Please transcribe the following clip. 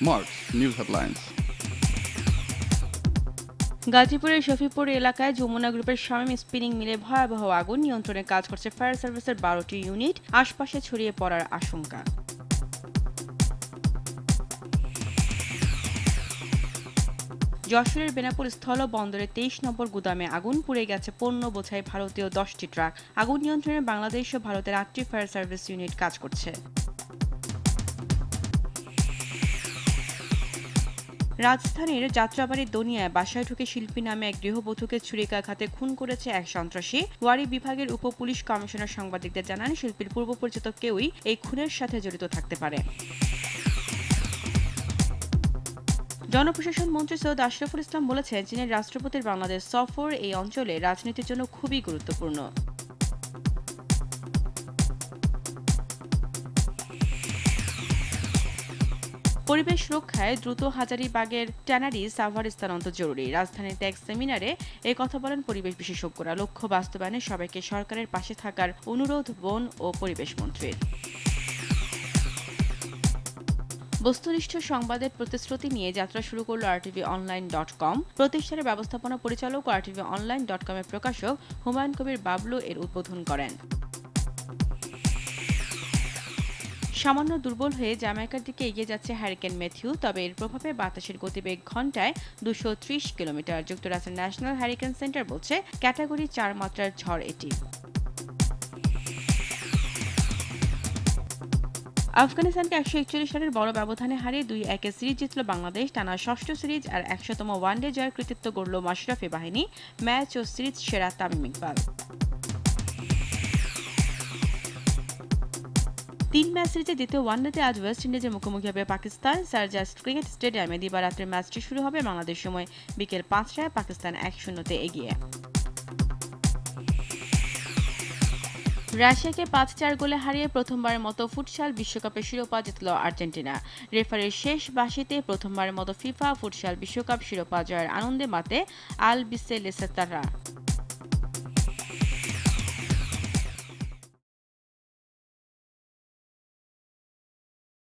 Marks News Headlines. গাজীপুরের শফিপুর এলাকায় যমুনা গ্রুপের শামীম স্পিনিং মিলে ভয়াবহ আগুন নিয়ন্ত্রণে কাজ করছে ফায়ার সার্ভিসের বারোটি ইউনিট, আশপাশে ছড়িয়ে পড়ার আশঙ্কা। যশোরের বেনাপুর স্থল বন্দরে তেইশ নম্বর গুদামে আগুন পুড়ে গেছে পণ্য বোঝাই ভারতীয় দশটি ট্রাক। আগুন নিয়ন্ত্রণে বাংলাদেশ ও ভারতের আটটি ফায়ার সার্ভিস ইউনিট কাজ করছে। রাজধানীর যাত্রাবাড়ির দনিয়ায় বাসায় ঢুকে শিল্পী নামে এক গৃহবধূকে ছুরিকাঘাতে খুন করেছে এক সন্ত্রাসী। ওয়ারি বিভাগের উপ পুলিশ কমিশনার সাংবাদিকদের জানান, শিল্পীর পূর্ব পরিচিত কেউই এই খুনের সাথে জড়িত থাকতে পারে। জনপ্রশাসন মন্ত্রী সৈয়দ আশরাফুল ইসলাম বলেছেন, চীনের রাষ্ট্রপতির বাংলাদেশ সফর এই অঞ্চলে রাজনীতির জন্য খুবই গুরুত্বপূর্ণ। পরিবেশ রক্ষায় দ্রুত হাজারিবাগের ট্যানারি সাভার স্থানান্তর জরুরি। রাজধানীতে এক সেমিনারে এ কথা বলেন পরিবেশ বিশেষজ্ঞরা। লক্ষ্য বাস্তবায়নে সবাইকে সরকারের পাশে থাকার অনুরোধ বন ও পরিবেশ মন্ত্রীর। বস্তুনিষ্ঠ সংবাদের প্রতিশ্রুতি নিয়ে যাত্রা শুরু করল আরটিভি অনলাইন ডট কম প্রতিষ্ঠানের ব্যবস্থাপনা পরিচালক আরটিভি অনলাইন ডট কমের প্রকাশক হুমায়ুন কবির বাবলু এর উদ্বোধন করেন। সামান্য দুর্বল হয়ে জামাইকার দিকে এগিয়ে যাচ্ছে হ্যারিকেন ম্যাথিউ, তবে এর প্রভাবে বাতাসের গতিবেগ ঘন্টায় দুশো কিলোমিটার। যুক্তরাষ্ট্রের ন্যাশনাল হ্যারিকেন সেন্টার বলছে, ক্যাটাগরি চার মাত্রার ঝড় এটি। আফগানিস্তানকে একশো একচল্লিশ রানের বড় ব্যবধানে হারিয়ে দুই একে সিরিজ জিতল বাংলাদেশ। টানা ষষ্ঠ সিরিজ আর একশোতম ওয়ানডে জয়ের কৃতিত্ব গড়ল মাশরাফি বাহিনী। ম্যাচ ও সিরিজ সেরা তামিম ইকবাল। তিন ম্যাচ সিরিজে দ্বিতীয় ওয়ানডেতে আজ ওয়েস্ট ইন্ডিজের মুখোমুখি হবে পাকিস্তান। সারজাস ক্রিকেট স্টেডিয়ামে দিবারাত্রের ম্যাচটি শুরু হবে বাংলাদেশ সময় বিকেল পাঁচটায়। পাকিস্তান এক শূন্যতে এগিয়ে। রাশিয়াকে পাঁচ চার গোলে হারিয়ে প্রথমবারের মতো ফুটসাল বিশ্বকাপের শিরোপা জিতল আর্জেন্টিনা। রেফারের শেষ বাসিতে প্রথমবারের মতো ফিফা ফুটসাল বিশ্বকাপ শিরোপা জয়ের আনন্দে মাতে আল বিসে লেসেতারা